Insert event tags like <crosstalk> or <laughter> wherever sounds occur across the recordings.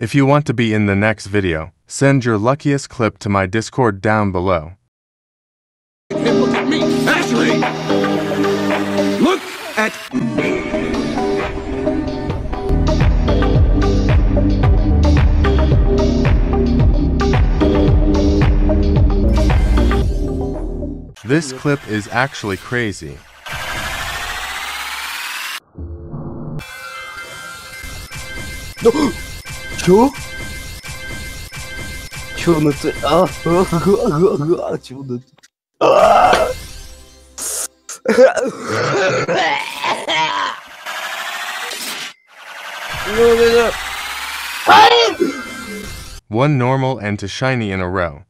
If you want to be in the next video, send your luckiest clip to my Discord down below. Hey, look at me, Ashley! Look at me! This clip is actually crazy. 줘? <gasps> One normal and to shiny in a row.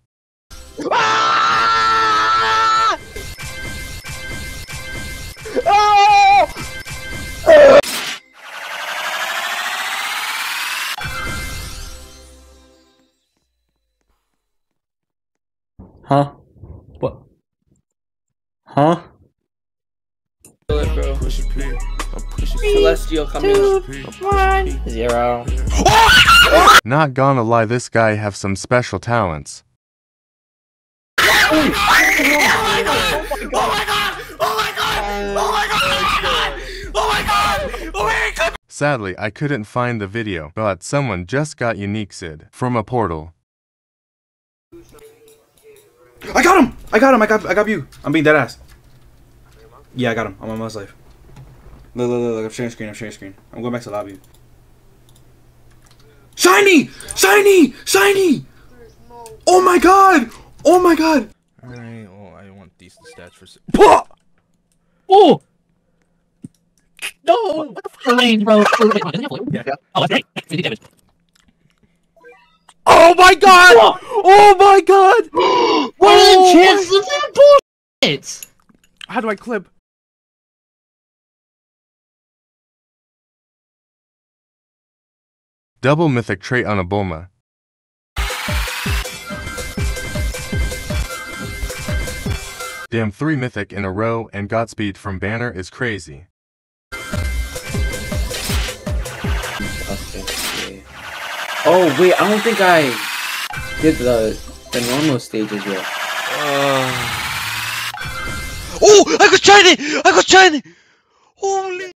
Huh? What? Huh? Celestial coming. Zero. Not gonna lie, this guy have some special talents. Oh my god! Oh my god! Oh my god! Oh my god! Oh my god! Oh my god! Sadly, I couldn't find the video, but someone just got unique Sid from a portal. I got him! I got him! I got I got you! I'm being dead ass. Yeah, I got him. I'm on my life. Look, look, look, look, I'm sharing screen, I'm sharing screen. I'm going back to lobby. Shiny! Shiny! Shiny! Oh my god! Oh my god! I, oh, I want decent stats for. Pah! Oh! No! What the fuck? Lane, bro. Oh, that's right. 50 damage. Oh my god! Oh my god! What are the that bullshit? How do I clip? Double mythic trait on a Bulma. Damn, three mythic in a row and Godspeed from Banner is crazy. Oh wait, I don't think I did the the normal stages yet. Oh, I got shiny! I got shiny! Holy!